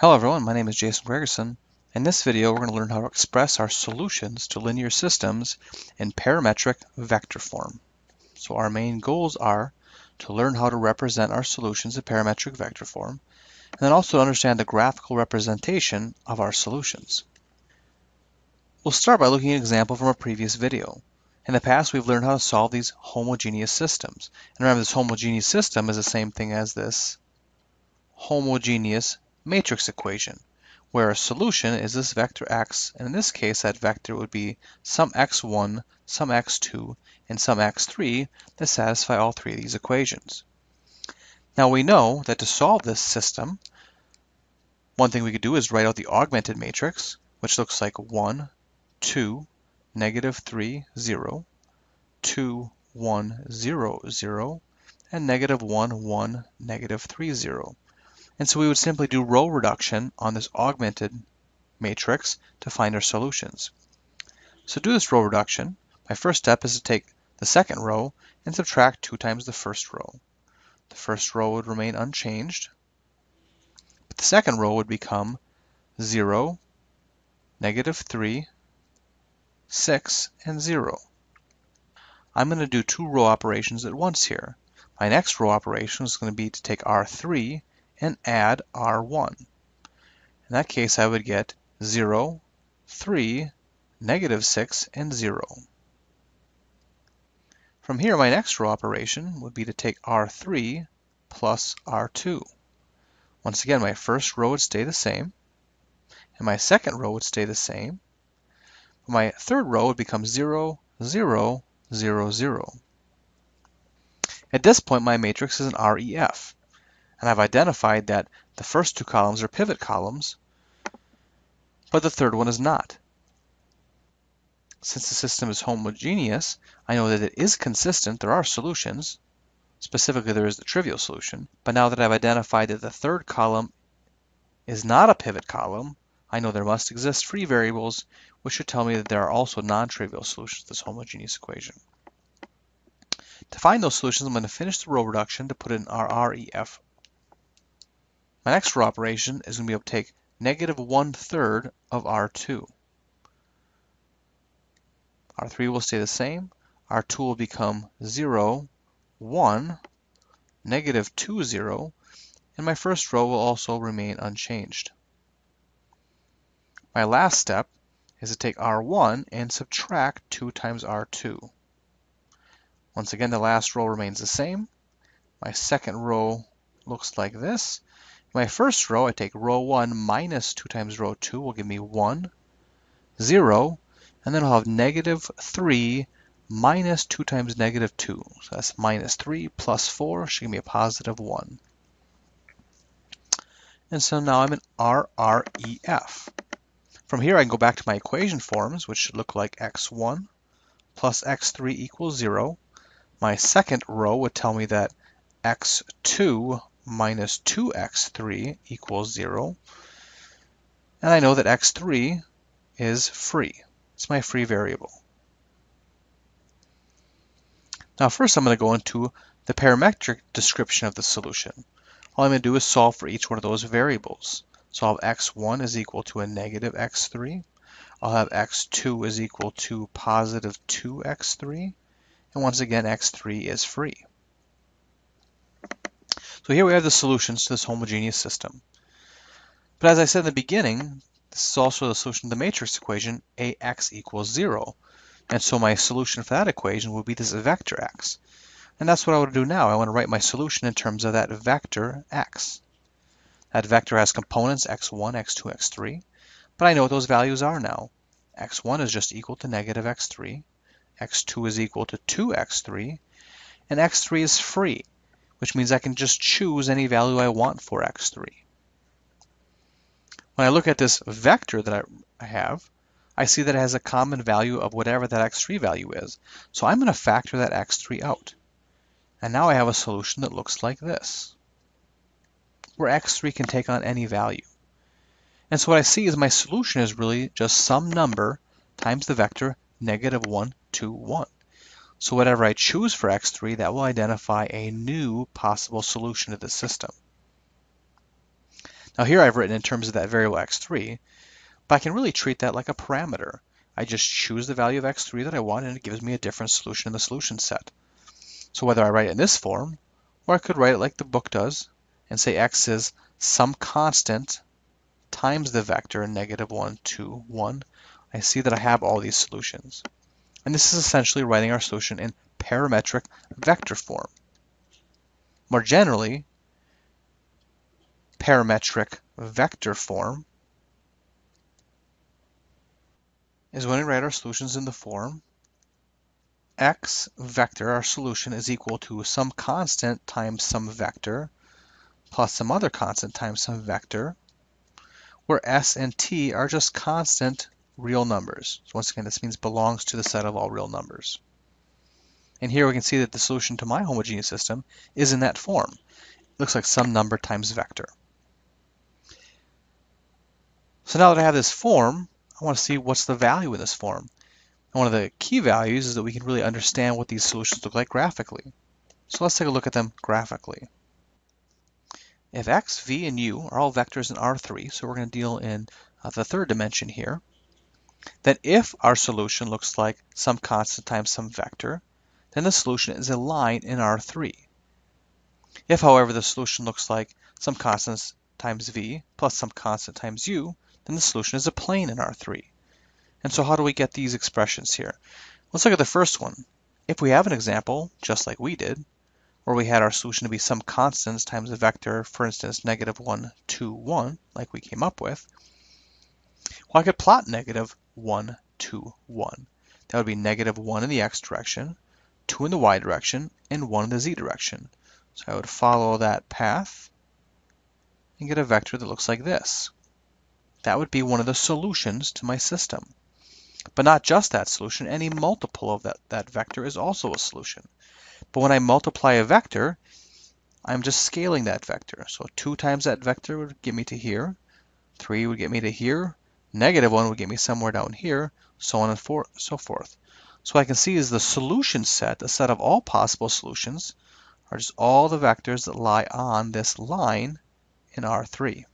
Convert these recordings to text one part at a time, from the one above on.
Hello everyone, my name is Jason Gregersen. In this video, we're going to learn how to express our solutions to linear systems in parametric vector form. So our main goals are to learn how to represent our solutions in parametric vector form, and then also understand the graphical representation of our solutions. We'll start by looking at an example from a previous video. In the past, we've learned how to solve these homogeneous systems. And remember, this homogeneous system is the same thing as this homogeneous matrix equation, where a solution is this vector x, and in this case that vector would be some x1, some x2, and some x3 that satisfy all three of these equations. Now we know that to solve this system, one thing we could do is write out the augmented matrix, which looks like 1, 2, negative 3, 0, 2, 1, 0, 0, and negative 1, 1, negative 3, 0. And so we would simply do row reduction on this augmented matrix to find our solutions. So to do this row reduction, my first step is to take the second row and subtract 2 times the first row. The first row would remain unchanged, but the second row would become 0, negative 3, 6, and 0. I'm going to do two row operations at once here. My next row operation is going to be to take R3 and add R1. In that case, I would get 0, 3, negative 6, and 0. From here, my next row operation would be to take R3 plus R2. Once again, my first row would stay the same, and my second row would stay the same. My third row would become 0, 0, 0, 0. At this point, my matrix is an REF, and I've identified that the first two columns are pivot columns, but the third one is not. Since the system is homogeneous, I know that it is consistent. There are solutions. Specifically, there is the trivial solution. But now that I've identified that the third column is not a pivot column, I know there must exist free variables, which should tell me that there are also non-trivial solutions to this homogeneous equation. To find those solutions, I'm going to finish the row reduction to put in RREF my next row operation is going to be able to take negative one-third of R2. R3 will stay the same. R2 will become 0, 1, negative 2, 0, and my first row will also remain unchanged. My last step is to take R1 and subtract 2 times R2. Once again, the last row remains the same. My second row looks like this, my first row, I take row 1 minus 2 times row 2 will give me 1, 0, and then I'll have negative 3 minus 2 times negative 2. So that's minus 3 plus 4 should give me a positive 1. And so now I'm in RREF. From here I can go back to my equation forms, which should look like x1 plus x3 equals 0. My second row would tell me that x2 minus 2x3 equals 0. And I know that x3 is free. It's my free variable. Now first I'm going to go into the parametric description of the solution. All I'm going to do is solve for each one of those variables. So I'll have x1 is equal to a negative x3. I'll have x2 is equal to positive 2x3. And once again, x3 is free. So here we have the solutions to this homogeneous system. But as I said in the beginning, this is also the solution to the matrix equation, ax equals 0. And so my solution for that equation would be this vector x. And that's what I want to do now. I want to write my solution in terms of that vector x. That vector has components x1, x2, x3. But I know what those values are now. x1 is just equal to negative x3. x2 is equal to 2x3. And x3 is free which means I can just choose any value I want for x3. When I look at this vector that I have, I see that it has a common value of whatever that x3 value is. So I'm going to factor that x3 out. And now I have a solution that looks like this, where x3 can take on any value. And so what I see is my solution is really just some number times the vector negative 1, 2, 1. So whatever I choose for x3, that will identify a new possible solution to the system. Now here I've written in terms of that variable x3, but I can really treat that like a parameter. I just choose the value of x3 that I want and it gives me a different solution in the solution set. So whether I write it in this form, or I could write it like the book does and say x is some constant times the vector negative 1, 2, 1, I see that I have all these solutions. And this is essentially writing our solution in parametric vector form. More generally, parametric vector form is when we write our solutions in the form x vector, our solution, is equal to some constant times some vector plus some other constant times some vector, where s and t are just constant real numbers. So once again, this means belongs to the set of all real numbers. And here we can see that the solution to my homogeneous system is in that form. It looks like some number times vector. So now that I have this form, I want to see what's the value in this form. And one of the key values is that we can really understand what these solutions look like graphically. So let's take a look at them graphically. If x, v, and u are all vectors in R3, so we're going to deal in uh, the third dimension here, then if our solution looks like some constant times some vector, then the solution is a line in R3. If, however, the solution looks like some constant times v plus some constant times u, then the solution is a plane in R3. And so how do we get these expressions here? Let's look at the first one. If we have an example, just like we did, where we had our solution to be some constants times a vector, for instance, negative 1, 2, 1, like we came up with, well, I could plot negative 1, 2, 1. That would be negative 1 in the x direction, 2 in the y direction, and 1 in the z direction. So I would follow that path and get a vector that looks like this. That would be one of the solutions to my system. But not just that solution, any multiple of that, that vector is also a solution. But when I multiply a vector, I'm just scaling that vector. So 2 times that vector would get me to here, 3 would get me to here, negative 1 would get me somewhere down here, so on and for, so forth. So what I can see is the solution set, the set of all possible solutions, are just all the vectors that lie on this line in R3.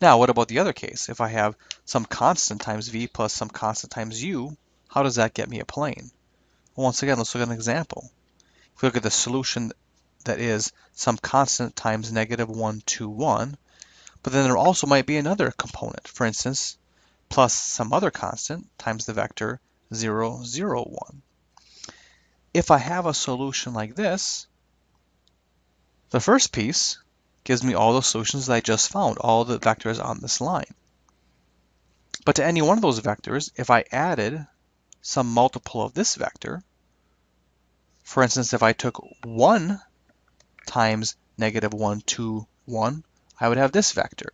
Now, what about the other case? If I have some constant times v plus some constant times u, how does that get me a plane? Once again, let's look at an example. If we look at the solution that is some constant times negative 1, 2, 1, but then there also might be another component, for instance, plus some other constant times the vector 0, 0, 1. If I have a solution like this, the first piece gives me all the solutions that I just found, all the vectors on this line. But to any one of those vectors, if I added some multiple of this vector. For instance, if I took 1 times negative 1, 2, 1, I would have this vector.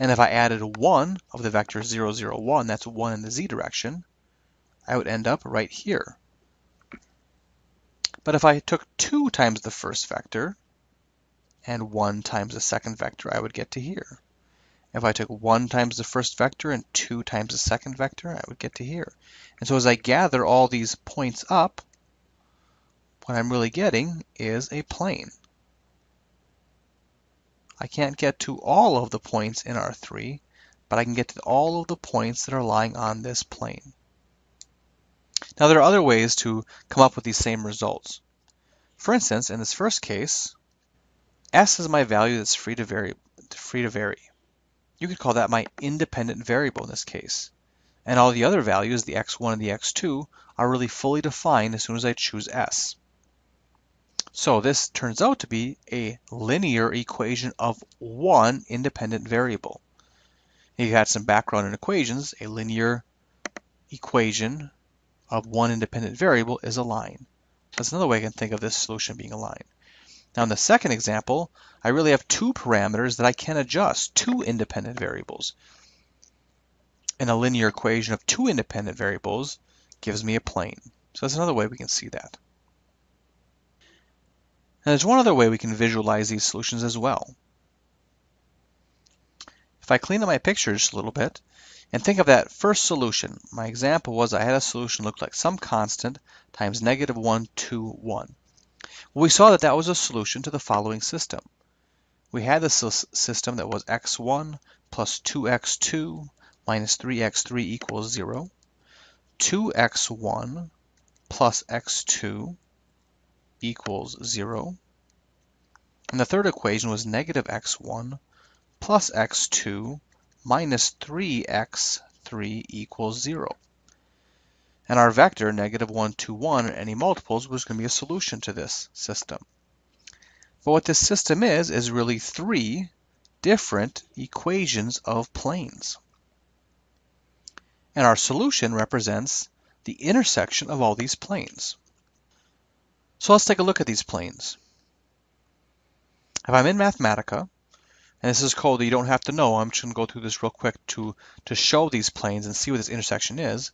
And if I added 1 of the vector 0, 0, 1, that's 1 in the z direction, I would end up right here. But if I took 2 times the first vector and 1 times the second vector, I would get to here. If I took 1 times the first vector and 2 times the second vector, I would get to here. And so as I gather all these points up, what I'm really getting is a plane. I can't get to all of the points in R3, but I can get to all of the points that are lying on this plane. Now there are other ways to come up with these same results. For instance, in this first case, S is my value that's free to vary. Free to vary. You could call that my independent variable in this case. And all the other values, the x1 and the x2, are really fully defined as soon as I choose s. So this turns out to be a linear equation of one independent variable. You had some background in equations, a linear equation of one independent variable is a line. That's another way I can think of this solution being a line. Now in the second example, I really have two parameters that I can adjust, two independent variables. And a linear equation of two independent variables gives me a plane. So that's another way we can see that. And there's one other way we can visualize these solutions as well. If I clean up my picture just a little bit and think of that first solution, my example was I had a solution look like some constant times negative 1, 2, 1. Well, we saw that that was a solution to the following system. we had this system that was x1 plus 2x2 minus 3x3 equals 0. 2x1 plus x2 equals 0. And the third equation was negative x1 plus x2 minus 3x3 equals 0. And our vector, negative 1, 2, 1, any multiples, was going to be a solution to this system. But what this system is, is really three different equations of planes. And our solution represents the intersection of all these planes. So let's take a look at these planes. If I'm in Mathematica, and this is code that you don't have to know, I'm just going to go through this real quick to, to show these planes and see what this intersection is.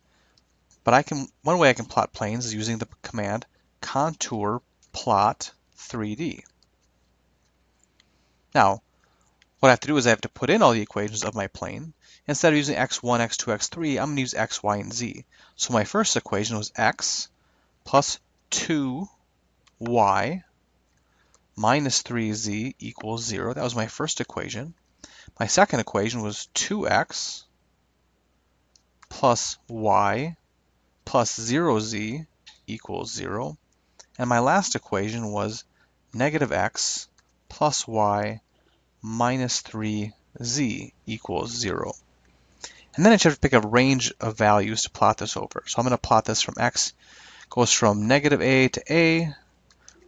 But I can one way I can plot planes is using the command contour plot 3D. Now, what I have to do is I have to put in all the equations of my plane. Instead of using x1, x2, x3, I'm going to use x, y, and z. So my first equation was x plus 2y minus 3z equals 0. That was my first equation. My second equation was 2x plus y plus 0z equals 0. And my last equation was negative x plus y minus 3z equals 0. And then I just have to pick a range of values to plot this over. So I'm going to plot this from x goes from negative a to a,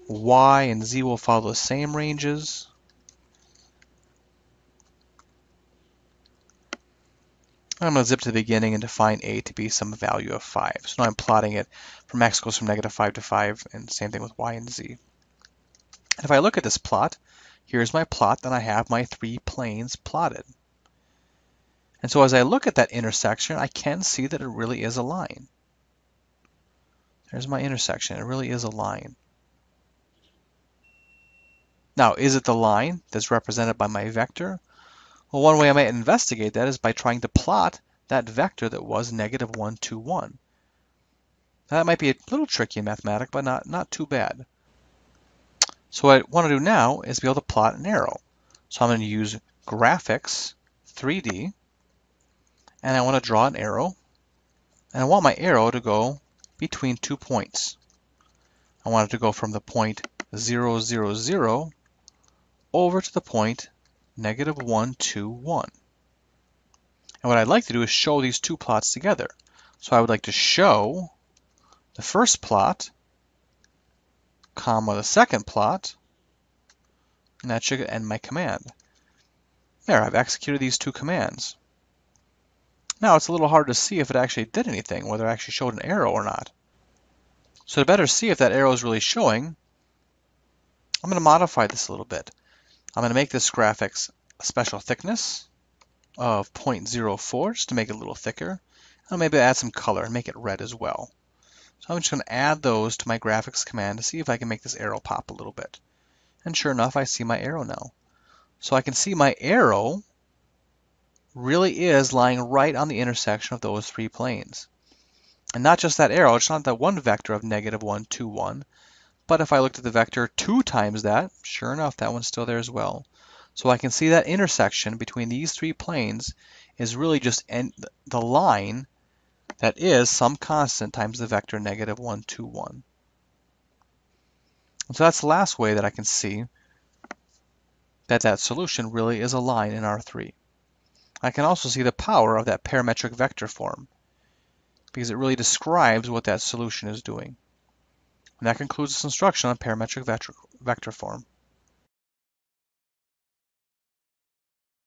y and z will follow the same ranges. I'm going to zip to the beginning and define a to be some value of 5. So now I'm plotting it from x goes from negative 5 to 5, and same thing with y and z. And if I look at this plot, here's my plot, then I have my three planes plotted. And so as I look at that intersection, I can see that it really is a line. There's my intersection. It really is a line. Now, is it the line that's represented by my vector? Well, one way I might investigate that is by trying to plot that vector that was negative 1, 2, 1. Now, That might be a little tricky in Mathematica, but not, not too bad. So what I want to do now is be able to plot an arrow. So I'm going to use graphics 3D and I want to draw an arrow and I want my arrow to go between two points. I want it to go from the point 0, 0, 0 over to the point negative 1, 2, 1. And what I'd like to do is show these two plots together. So I would like to show the first plot comma the second plot, and that should end my command. There, I've executed these two commands. Now it's a little hard to see if it actually did anything, whether it actually showed an arrow or not. So to better see if that arrow is really showing, I'm going to modify this a little bit. I'm going to make this graphics a special thickness of 0.04 just to make it a little thicker. I'll maybe add some color and make it red as well. So I'm just going to add those to my graphics command to see if I can make this arrow pop a little bit. And sure enough, I see my arrow now. So I can see my arrow really is lying right on the intersection of those three planes. And not just that arrow, it's not that one vector of negative 1, 2, 1, but if I looked at the vector 2 times that, sure enough, that one's still there as well. So I can see that intersection between these three planes is really just the line that is some constant times the vector negative 1, 2, 1. And so that's the last way that I can see that that solution really is a line in R3. I can also see the power of that parametric vector form because it really describes what that solution is doing. And that concludes this instruction on parametric vector, form.